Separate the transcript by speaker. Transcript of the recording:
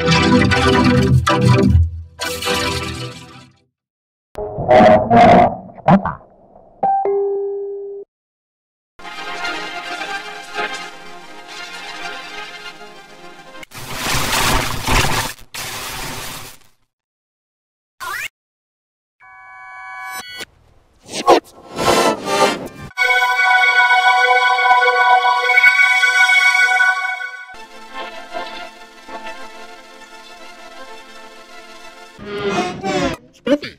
Speaker 1: Thank you.
Speaker 2: Spoofy.